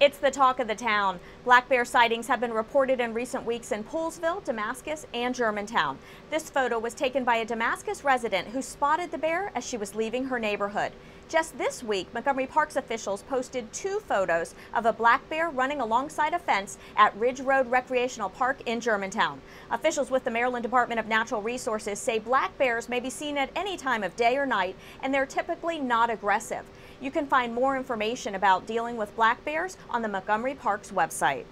It's the talk of the town. Black bear sightings have been reported in recent weeks in Poolesville, Damascus, and Germantown. This photo was taken by a Damascus resident who spotted the bear as she was leaving her neighborhood. Just this week, Montgomery Parks officials posted two photos of a black bear running alongside a fence at Ridge Road Recreational Park in Germantown. Officials with the Maryland Department of Natural Resources say black bears may be seen at any time of day or night, and they're typically not aggressive. You can find more information about dealing with black bears on the Montgomery Parks website.